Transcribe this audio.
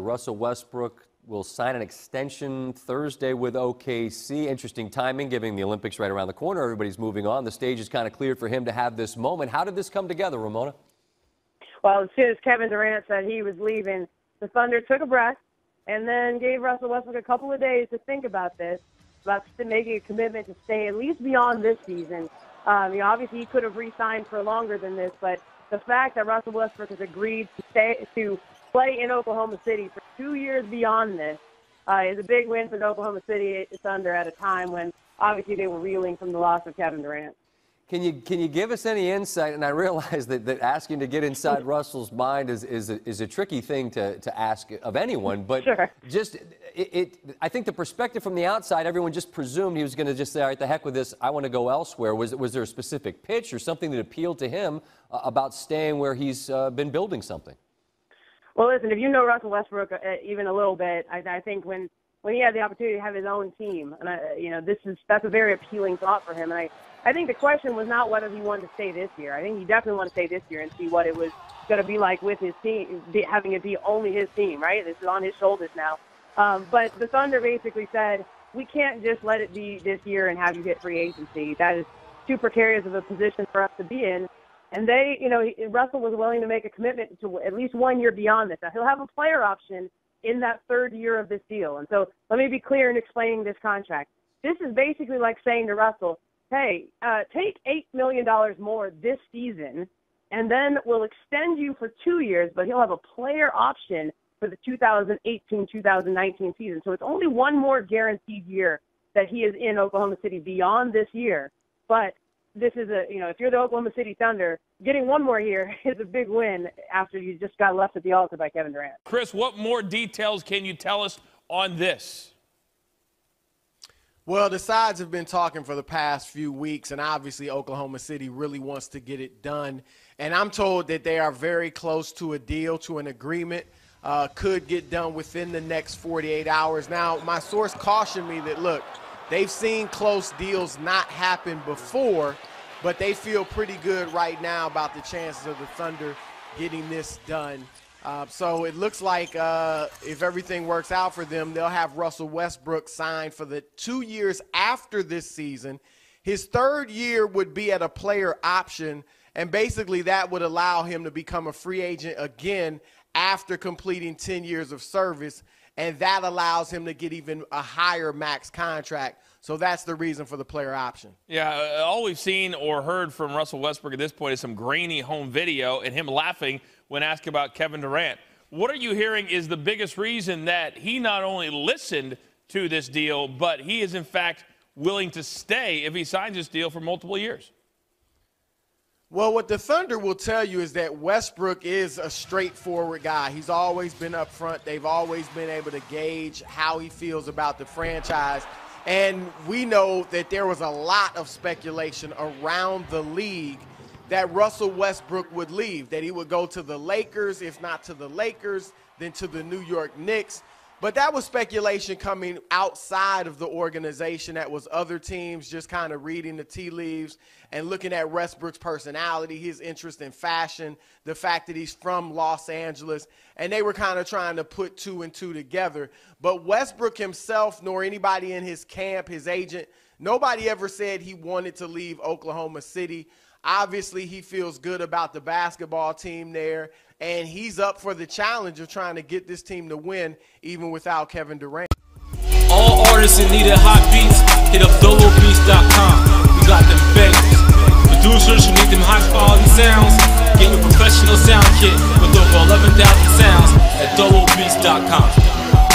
Russell Westbrook will sign an extension Thursday with OKC. Interesting timing, giving the Olympics right around the corner. Everybody's moving on. The stage is kind of cleared for him to have this moment. How did this come together, Ramona? Well, as soon as Kevin Durant said he was leaving, the Thunder took a breath and then gave Russell Westbrook a couple of days to think about this, about making a commitment to stay at least beyond this season. Um, you know, obviously he could have re-signed for longer than this, but the fact that Russell Westbrook has agreed to stay to play in Oklahoma City for two years beyond this uh, is a big win for the Oklahoma City Thunder at a time when obviously they were reeling from the loss of Kevin Durant. Can you can you give us any insight? And I realize that, that asking to get inside Russell's mind is is a, is a tricky thing to, to ask of anyone. But sure. just it, it, I think the perspective from the outside, everyone just presumed he was going to just say, "All right, the heck with this. I want to go elsewhere." Was was there a specific pitch or something that appealed to him uh, about staying where he's uh, been building something? Well, listen, if you know Russell Westbrook uh, even a little bit, I, I think when when he had the opportunity to have his own team, and I, you know, this is that's a very appealing thought for him. And I, I think the question was not whether he wanted to stay this year. I think he definitely wanted to stay this year and see what it was going to be like with his team, having it be only his team. Right? This is on his shoulders now. Um, but the Thunder basically said we can't just let it be this year and have you hit free agency. That is too precarious of a position for us to be in. And they, you know, Russell was willing to make a commitment to at least one year beyond this. Now, he'll have a player option in that third year of this deal. And so let me be clear in explaining this contract. This is basically like saying to Russell, hey, uh, take $8 million more this season, and then we'll extend you for two years, but he'll have a player option for the 2018 2019 season. So it's only one more guaranteed year that he is in Oklahoma City beyond this year. But this is a you know if you're the Oklahoma City Thunder, getting one more year is a big win after you just got left at the altar by Kevin Durant. Chris, what more details can you tell us on this? Well, the sides have been talking for the past few weeks, and obviously Oklahoma City really wants to get it done. And I'm told that they are very close to a deal, to an agreement. Uh, could get done within the next 48 hours. Now, my source cautioned me that look, They've seen close deals not happen before, but they feel pretty good right now about the chances of the Thunder getting this done. Uh, so it looks like uh, if everything works out for them, they'll have Russell Westbrook signed for the two years after this season. His third year would be at a player option, and basically that would allow him to become a free agent again after completing 10 years of service and that allows him to get even a higher max contract. So that's the reason for the player option. Yeah, uh, all we've seen or heard from Russell Westbrook at this point is some grainy home video and him laughing when asked about Kevin Durant. What are you hearing is the biggest reason that he not only listened to this deal, but he is in fact willing to stay if he signs this deal for multiple years? Well, what the Thunder will tell you is that Westbrook is a straightforward guy. He's always been up front. They've always been able to gauge how he feels about the franchise. And we know that there was a lot of speculation around the league that Russell Westbrook would leave, that he would go to the Lakers, if not to the Lakers, then to the New York Knicks. But that was speculation coming outside of the organization. That was other teams just kind of reading the tea leaves and looking at Westbrook's personality, his interest in fashion, the fact that he's from Los Angeles. And they were kind of trying to put two and two together. But Westbrook himself, nor anybody in his camp, his agent, nobody ever said he wanted to leave Oklahoma City. Obviously, he feels good about the basketball team there, and he's up for the challenge of trying to get this team to win, even without Kevin Durant. All artists in need of hot beats, hit up dolobeats.com. We got them bangers. Producers who need them high quality sounds, get your professional sound kit with over 11,000 sounds at dolobeats.com.